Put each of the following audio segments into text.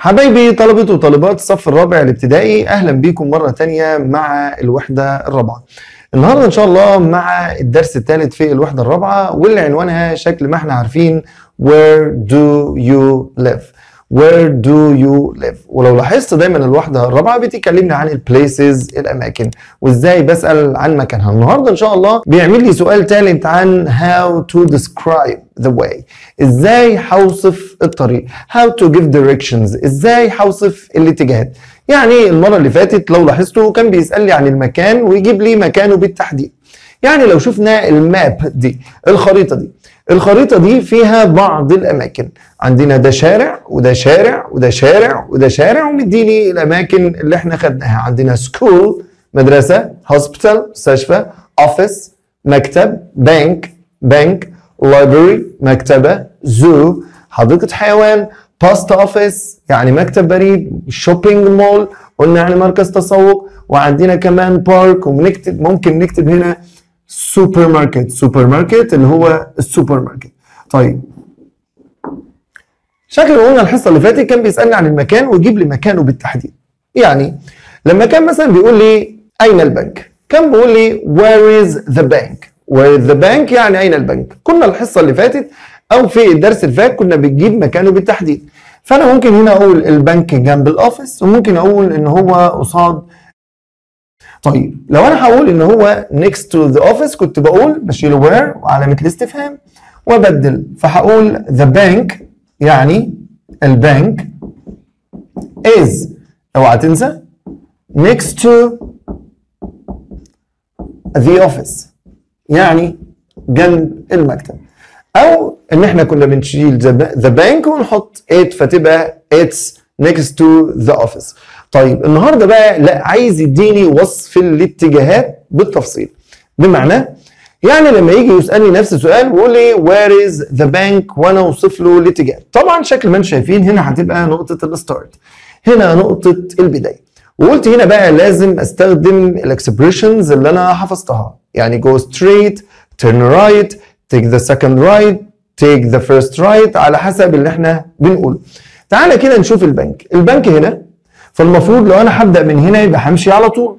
حبايبي طلبة وطالبات الصف الرابع الابتدائي أهلا بيكم مرة تانية مع الوحدة الرابعة. النهاردة إن شاء الله مع الدرس الثالث في الوحدة الرابعة واللي عنوانها شكل ما إحنا عارفين where do you live? Where do you live? ولو لاحظت دايما الوحدة الرابعة بتكلمنا عن البليسز الأماكن. وإزاي بسأل عن مكانها؟ النهاردة إن شاء الله بيعمل لي سؤال ثالث عن how to describe the way. إزاي هوصف الطريق؟ how to give directions. إزاي هوصف الاتجاهات؟ يعني المرة اللي فاتت لو لاحظتوا كان بيسألني عن المكان ويجيب لي مكانه بالتحديد. يعني لو شفنا ال map دي الخريطة دي. الخريطة دي فيها بعض الأماكن. عندنا ده شارع وده شارع وده شارع وده شارع ومديني الأماكن اللي إحنا خدناها. عندنا school مدرسة hospital مستشفى office مكتب بنك library مكتبة zoo حديقة حيوان post office يعني مكتب بريد shopping mall قلنا يعني مركز تسوق وعندنا كمان park وبنكتب ممكن نكتب هنا supermarket supermarket اللي هو السوبر ماركت طيب شكل قلنا الحصة اللي فاتت كان بيسألني عن المكان ويجيب لي مكانه بالتحديد. يعني لما كان مثلا بيقول لي أين البنك؟ كان بيقول لي where is the bank where is the bank يعني أين البنك؟ كنا الحصة اللي فاتت أو في الدرس اللي فات كنا بنجيب مكانه بالتحديد. فأنا ممكن هنا أقول البنك جنب الاوفيس وممكن أقول إن هو قصاد. طيب لو أنا هقول إن هو next to the office كنت بقول بشيل where وعلامة الاستفهام وأبدل. فهقول the bank يعني البنك is اوعى تنسى next to the office. يعني جنب المكتب. أو إن إحنا كنا بنشيل the bank ونحط it فتبقى it's next to the office. طيب النهارده بقى لا عايز يديني وصف الاتجاهات بالتفصيل. بمعنى يعني لما يجي يسألني نفس السؤال ويقول لي where is the bank? وأنا أوصف له الاتجاه. طبعا شكل ما أنتم شايفين هنا هتبقى نقطة ال start هنا نقطة البداية. وقلت هنا بقى لازم أستخدم ال expressions اللي أنا حفظتها. يعني go straight turn right take the second right take the first right على حسب اللي إحنا بنقوله. تعالى كده نشوف البنك. البنك هنا. فالمفروض لو أنا هبدأ من هنا يبقى همشي على طول.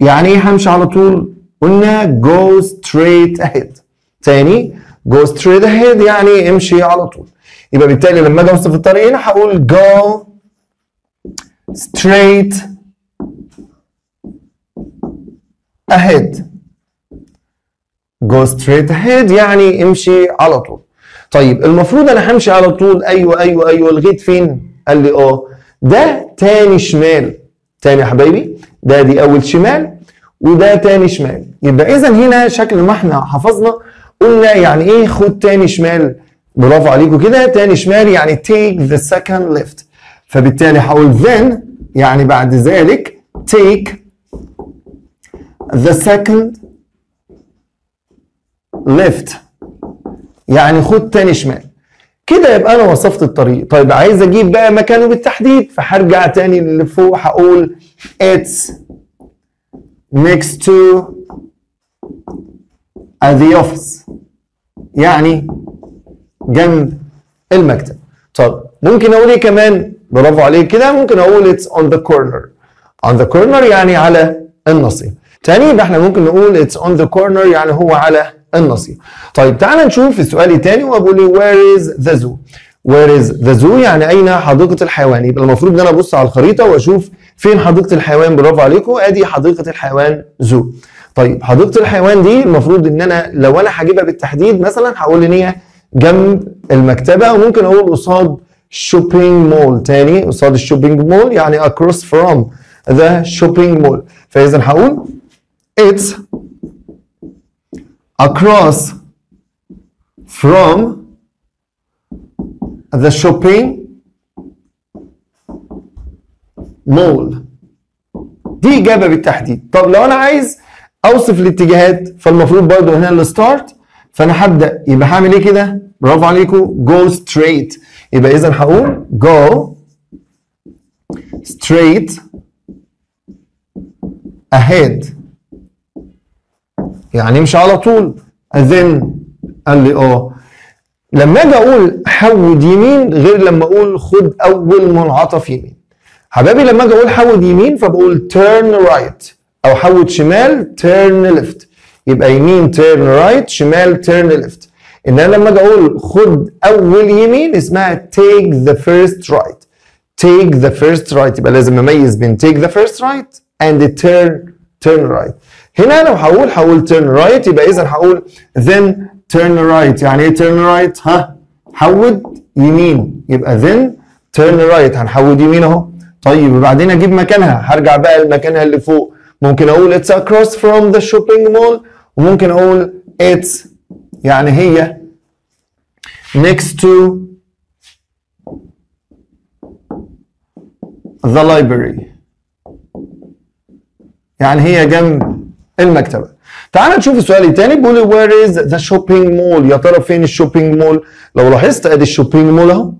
يعني إيه همشي على طول؟ قلنا go straight ahead. تاني go straight ahead يعني امشي على طول. يبقى بالتالي لما أجي أوصف الطريق هنا هقول go straight ahead. go straight ahead يعني امشي على طول. طيب المفروض أنا همشي على طول. أيوه أيوه أيوه لغايه فين؟ قال لي آه ده تاني شمال. تاني يا حبايبي ده دي أول شمال. وده تاني شمال. يبقى اذا هنا شكل ما إحنا حفظنا قلنا يعني إيه خد تاني شمال. برافو عليكم كده تاني شمال يعني take the second left. فبالتالي هقول then يعني بعد ذلك take the second left. يعني خد تاني شمال. كده يبقى أنا وصفت الطريق. طيب عايز أجيب بقى مكانه بالتحديد فهرجع تاني اللي فوق هقول it's next to the office. يعني جنب المكتب. طب ممكن أقول إيه كمان؟ برافو عليك كده ممكن أقول it's on the corner. On the corner يعني على النصيب. تاني يبقى إحنا ممكن نقول it's on the corner يعني هو على النصيب. طيب تعال نشوف السؤال الثاني وبقول لي where is the zoo where is the zoo يعني أين حديقة الحيوان؟ يبقى المفروض إن أنا أبص على الخريطة وأشوف فين حديقة الحيوان؟ برافو عليكم. أدي حديقة الحيوان zoo. طيب حديقة الحيوان دي المفروض إن أنا لو أنا هجيبها بالتحديد مثلا هقول إن هي جنب المكتبة وممكن أقول قصاد shopping مول تاني قصاد ال shopping mall يعني across from the shopping mall. فإذا هقول it's across from the shopping mall دي إجابة بالتحديد. طب لو أنا عايز أوصف الاتجاهات فالمفروض برضو هنا الستارت فأنا هبدأ. يبقى هعمل إيه كده؟ برافو عليكم. go straight. يبقى إذا هقول go straight ahead. يعني امشي على طول. then قال لي آه. لما أجي أقول حود يمين غير لما أقول خد أول منعطف يمين. حبايبي لما أجي أقول حود يمين فبقول turn right. أو حود شمال turn left. يبقى يمين turn right شمال turn left. إن أنا لما أجي أقول خد أول يمين اسمها take the first right. take the first right. يبقى لازم أميز بين take the first right and turn turn right. هنا لو هقول هقول turn right يبقى اذا هقول then turn right. يعني إيه turn right ها؟ حود يمين. يبقى then turn right. هنحود يمين أهو. طيب وبعدين أجيب مكانها. هرجع بقى لمكانها اللي فوق. ممكن أقول it's across from the shopping mall وممكن أقول it's يعني هي next to the library. يعني هي جنب المكتبة. تعال نشوف السؤال التاني. بيقول where is the shopping mall يا ترى فين ال shopping mall؟ لو لاحظت أدي ال shopping mall أهو.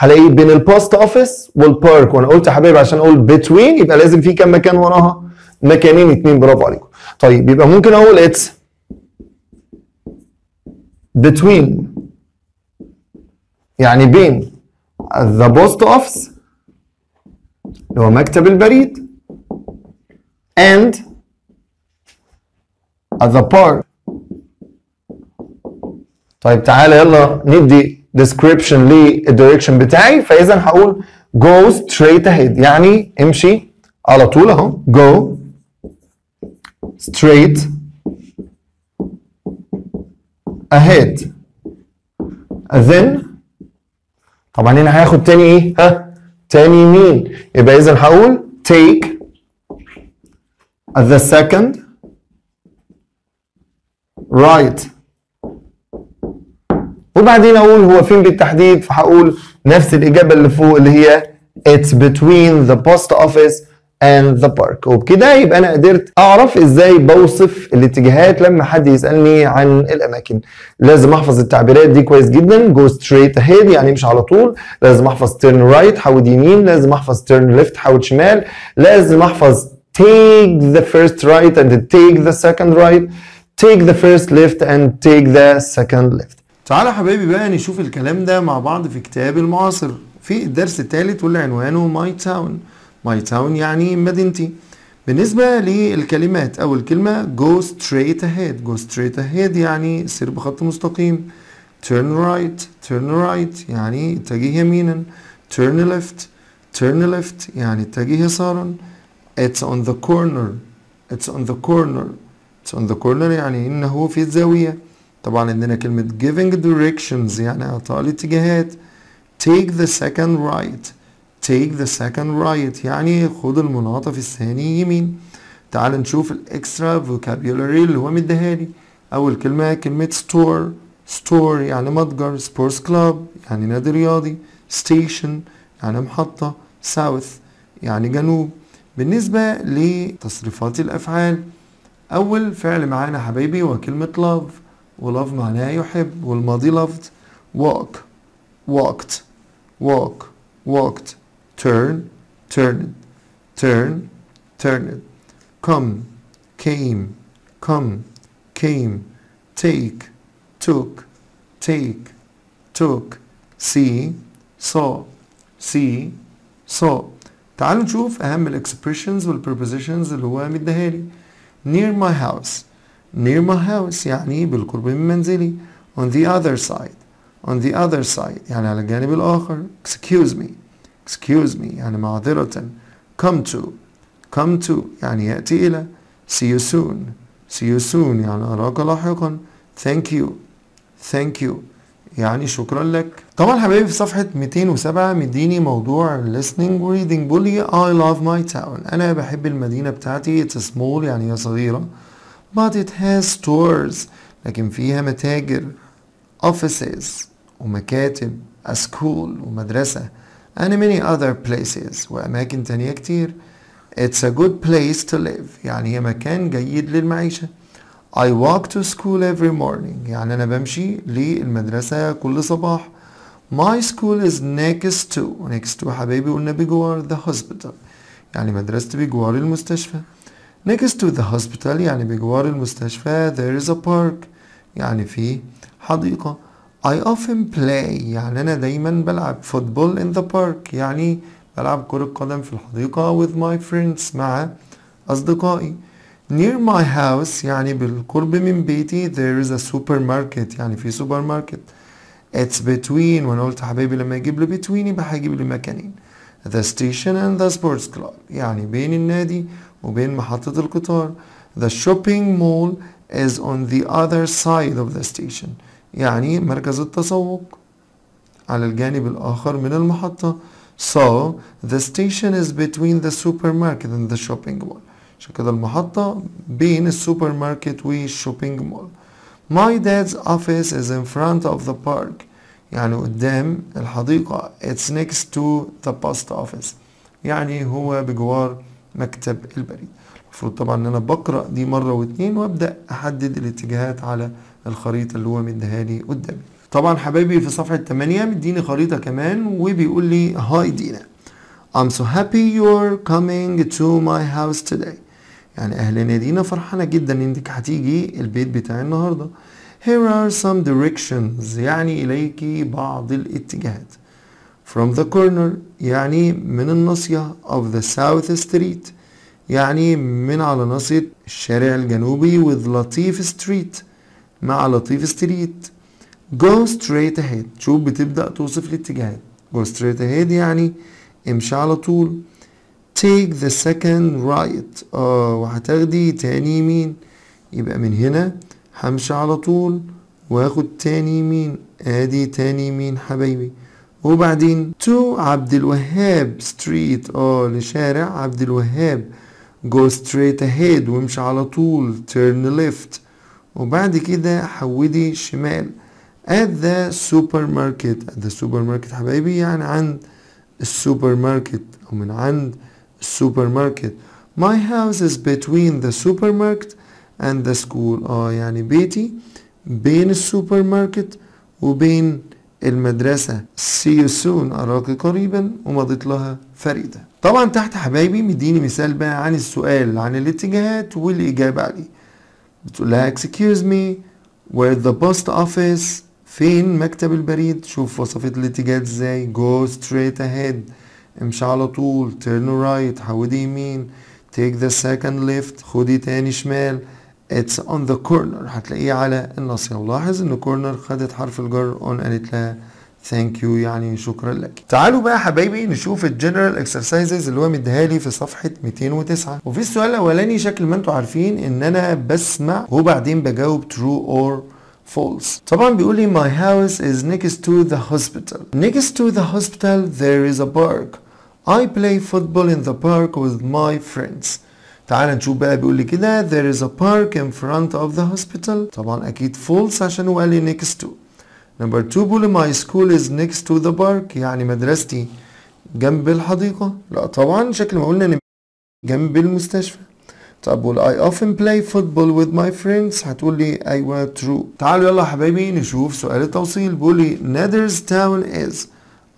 هلاقيه بين ال post office وال park وأنا قلت يا حبايبي عشان أقول between يبقى لازم في كام مكان وراها؟ مكانين اتنين. برافو عليكم. طيب يبقى ممكن أقول it's between. يعني بين the post office اللي هو مكتب البريد at the park. طيب تعالى يلا ندي description للدايركشن بتاعي فإذا هقول go straight ahead. يعني امشي على طول أهو. go straight ahead. then طبعا هنا هياخد تاني إيه؟ ها؟ تاني يمين يبقى إذا هقول take the second right. وبعدين أقول هو فين بالتحديد فهقول نفس الإجابة اللي فوق اللي هي it's between the post office and the park. وبكده يبقى أنا قدرت أعرف إزاي بوصف الاتجاهات لما حد يسألني عن الأماكن. لازم أحفظ التعبيرات دي كويس جدا go straight ahead يعني مش على طول. لازم أحفظ turn right حود يمين لازم أحفظ turn left حود شمال. لازم أحفظ take the first right and take the second right. Take the first left and take the second left. تعالى حبايبي بقى نشوف الكلام ده مع بعض في كتاب المعاصر. في الدرس الثالث واللي عنوانه my town my town يعني مدينتي. بالنسبة للكلمات أول كلمة go straight ahead. go straight ahead يعني سير بخط مستقيم. turn right. turn right يعني اتجه يمينا. turn left. turn left يعني اتجه يسارا. it's on the corner. it's on the corner. it's on the corner يعني إنه في الزاوية. طبعا عندنا كلمة giving directions يعني إعطاء الاتجاهات. take the second right take the second right يعني خد المنعطف الثاني يمين. تعال نشوف الإكسترا vocabulary اللي هو مديهالي أول كلمة كلمة store store يعني متجر sports club يعني نادي رياضي. station يعني محطة. south يعني جنوب. بالنسبة لتصريفات الأفعال أول فعل معانا حبايبي هو كلمة love. و love معناها يحب والماضي loved walk walked walk walked turn turned turn turned come came come came take took take took see saw see saw تعالوا نشوف أهم ال expressions وال prepositions اللي هو مديهالي near my house near my house يعني بالقرب من منزلي. On the other side on the other side يعني على الجانب الآخر. Excuse me excuse me يعني معذرة. Come to come to يعني يأتي إلى. See you soon see you soon يعني أراك لاحقا. Thank you thank you يعني شكرا لك. طبعا حبايبي في صفحة 207 مديني موضوع listening reading بيقول لي I love my town. أنا بحب المدينة بتاعتي. It's small يعني هي صغيرة. But it has stores لكن فيها متاجر offices ومكاتب a school ومدرسة and many other places وأماكن تانية كتير It's a good place to live يعني هي مكان جيد للمعيشة I walk to school every morning يعني أنا بمشي للمدرسة كل صباح My school is next to next to حبايبي قلنا بجوار the hospital يعني مدرستي بجوار المستشفى next to the hospital يعني بجوار المستشفى there is a park. يعني في حديقة. I often play. يعني أنا دايما بلعب football in the park. يعني بلعب كرة قدم في الحديقة with my friends مع أصدقائي. Near my house يعني بالقرب من بيتي there is a supermarket. يعني في سوبر ماركت it's between وأنا قلت حبايبي لما يجيب لي between يبقى هيجيب لي مكانين. The station and the sports club. يعني بين النادي وبين محطة القطار the shopping mall is on the other side of the station يعني مركز التسوق على الجانب الآخر من المحطة so the station is between the supermarket and the shopping mall عشان كده المحطة بين السوبر ماركت وال shopping mall My dad's office is in front of the park يعني قدام الحديقة It's next to the post office يعني هو بجوار مكتب البريد. المفروض طبعا إن أنا بقرأ دي مرة واتنين وأبدأ أحدد الاتجاهات على الخريطة اللي هو مديها لي قدامي. طبعا حبايبي في صفحة 8 مديني خريطة كمان وبيقول لي هاي دينا I'm so happy you're coming to my house today. يعني أهلا يا دينا فرحانة جدا انك هتيجي البيت بتاعي النهاردة. Here are some directions يعني إليك بعض الاتجاهات. From the corner يعني من الناصية of the south street يعني من على ناصية الشارع الجنوبي with لطيف street مع لطيف ستريت go straight ahead. شوف بتبدأ توصف الاتجاهات go straight ahead يعني امشي على طول. Take the second right. آه وهتاخدي تاني يمين. يبقى من هنا همشي على طول. واخد تاني يمين. آدي تاني يمين حبايبي. وبعدين to عبد الوهاب street آه لشارع عبد الوهاب. go straight ahead وامشي على طول turn left. وبعد كده حودي شمال. at the supermarket at the supermarket حبايبي يعني عند السوبر ماركت أو من عند السوبر ماركت my house is between the supermarket and the school آه يعني بيتي بين السوبر ماركت وبين المدرسة. See you soon. أراك قريبا. ومضيت لها فريدة. طبعا تحت حبايبي مديني مثال بقى عن السؤال عن الاتجاهات والإجابة عليه. بتقول لها excuse me where the post office? فين مكتب البريد؟ شوف وصفت الاتجاهات إزاي. Go straight ahead. امشي على طول. Turn right. حودي يمين. Take the second left. خدي تاني شمال. It's on the corner. هتلاقيه على الناصية ولاحظ إن corner خدت حرف الجر on قالت لها thank you يعني شكرا لك. تعالوا بقى حبايبي نشوف ال general exercises اللي هو مديها لي في صفحة 209 وفي السؤال الأولاني شكل ما أنتم عارفين إن أنا بسمع وبعدين بجاوب true or false. طبعا بيقول لي my house is next to the hospital. Next to the hospital there is a park. I play football in the park with my friends. تعال نشوف بقى بيقول لي كده there is a park in front of the hospital. طبعا أكيد false عشان هو قال لي next to. Number two بيقول لي my school is next to the park. يعني مدرستي جنب الحديقة. لا طبعا شكل ما قلنا جنب المستشفى. طب بقول I often play football with my friends. هتقول لي أيوه true. تعالوا يلا يا حبايبي نشوف سؤال التوصيل. بيقول لي Nader's town is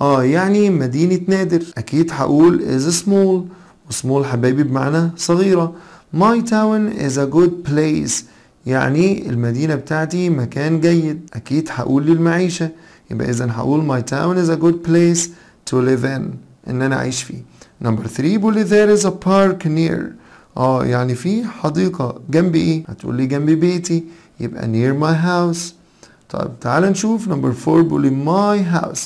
آه يعني مدينة نادر. أكيد هقول is small. وسمول حبايبي بمعنى صغيرة my town is a good place. يعني المدينة بتاعتي مكان جيد أكيد هقول للمعيشة يبقى إذا هقول my town is a good place to live in إن أنا أعيش فيه number 3 بيقول لي there is a park near. آه يعني في حديقة جنب إيه هتقول لي جنب بيتي يبقى near my house. طيب تعال نشوف number 4 بيقول لي my house.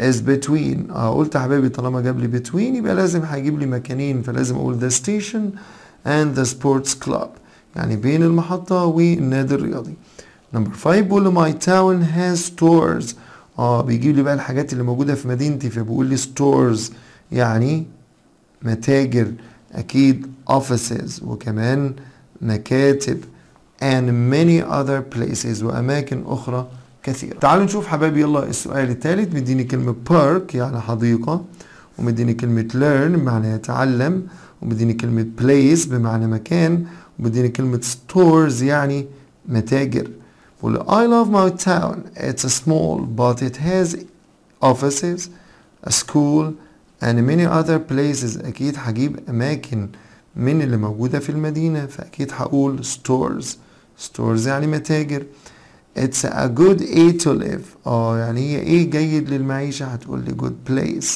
Is between. آه قلت يا حبايبي طالما جاب لي between يبقى لازم هيجيب لي مكانين فلازم أقول the station and the sports club. يعني بين المحطة والنادي الرياضي. نمبر 5 بيقول لي my town has stores. آه بيجيب لي بقى الحاجات اللي موجودة في مدينتي فبيقول لي stores يعني متاجر أكيد offices وكمان مكاتب and many other places وأماكن أخرى كثيرة تعالوا نشوف حبايبي يلا السؤال الثالث. مديني كلمة park يعني حديقة. ومديني كلمة learn بمعنى يتعلم. ومديني كلمة place بمعنى مكان. ومديني كلمة stores يعني متاجر. بقول I love my town. It's small but it has offices a school and many other places. أكيد هجيب أماكن من اللي موجودة في المدينة فأكيد هقول stores. stores يعني متاجر. It's a good A to live اه يعني هي ايه جيد للمعيشة هتقول لي good place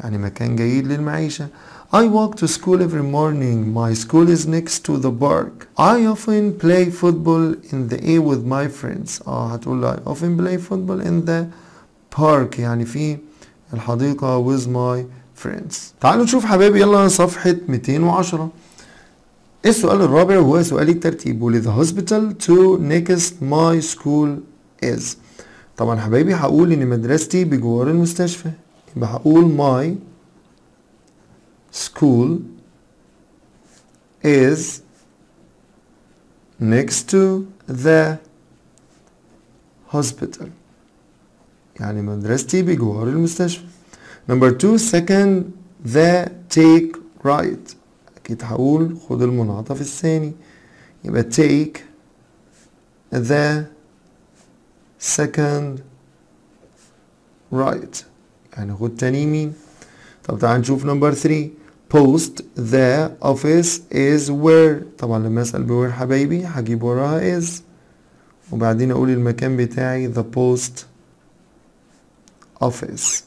يعني مكان جيد للمعيشة I walk to school every morning. My school is next to the park. I often play football in the A with my friends. اه هتقول لي I often play football in the park يعني في الحديقة with my friends. تعالوا نشوف حبايبي يلا صفحة 210. السؤال الرابع؟ وهو سؤال الترتيب. بيقول the hospital to next my school is? طبعا حبايبي هقول إن مدرستي بجوار المستشفى. يبقى هقول my school is next to the hospital. يعني مدرستي بجوار المستشفى. Number two second the take right. أكيد هقول خد المنعطف الثاني. يبقى take the second right. يعني خد تاني يمين. طب تعال نشوف number 3 post the office is where. طبعا لما أسأل ب where حبايبي هجيب وراها is. وبعدين أقول المكان بتاعي the post office.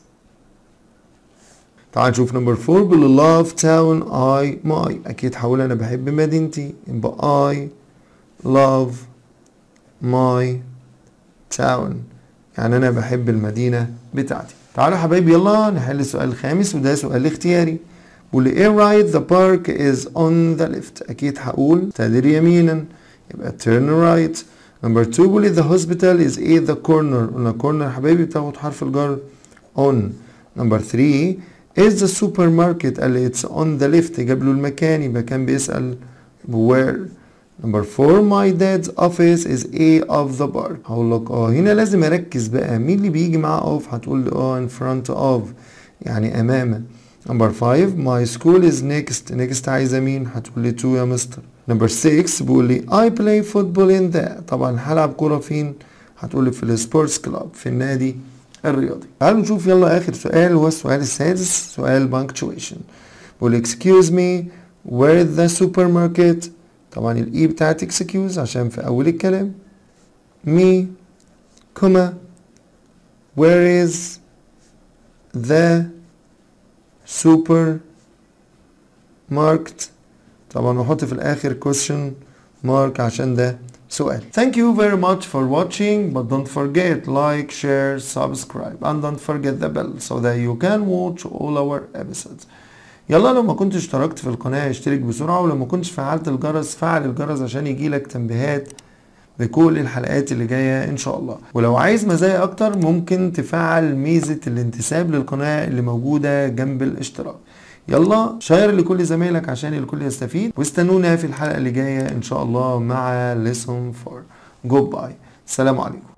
تعال نشوف نمبر 4 بيقول love town I my. أكيد هقول أنا بحب مدينتي. يبقى I love my town. يعني أنا بحب المدينة بتاعتي. تعالوا حبايبي يلا نحل السؤال الخامس وده سؤال اختياري. بيقول إيه right the park is on the left أكيد هقول تدير يمينا. يبقى turn right. number 2 بيقول the hospital is إيه the corner. قلنا corner حبايبي بتاخد حرف الجر on. number 3 is the supermarket قال لي it's on the left جاب له المكان يبقى كان بيسأل where. number 4 my dad's office is إيه of the park هقول لك آه هنا لازم أركز بقى. مين اللي بيجي معاه of هتقول لي آه in front of يعني امامه number 5 my school is next. Next عايزة مين؟ هتقول لي 2 يا مستر number 6 بيقول لي I play football in the طبعا هلعب كورة فين؟ هتقول لي في ال sports club في النادي. الرياضي. تعالوا نشوف يلا آخر سؤال هو السؤال السادس سؤال punctuation. بيقول excuse me? Where is the supermarket? طبعا ال E بتاعت excuse عشان في أول الكلام. Me comma where is the super market طبعا بحط في الآخر question mark عشان ده سؤال. Thank you very much for watching but don't forget like share subscribe and don't forget the bell so that you can watch all our episodes. يلا لو ما كنتش اشتركت في القناة اشترك بسرعة ولو ما كنتش فعلت الجرس فعل الجرس عشان يجيلك تنبيهات بكل الحلقات اللي جاية إن شاء الله. ولو عايز مزايا أكتر ممكن تفعل ميزة الانتساب للقناة اللي موجودة جنب الاشتراك. يلا share لكل زمايلك عشان الكل يستفيد واستنونا في الحلقة اللي جاية إن شاء الله مع lesson 4 goodbye السلام عليكم.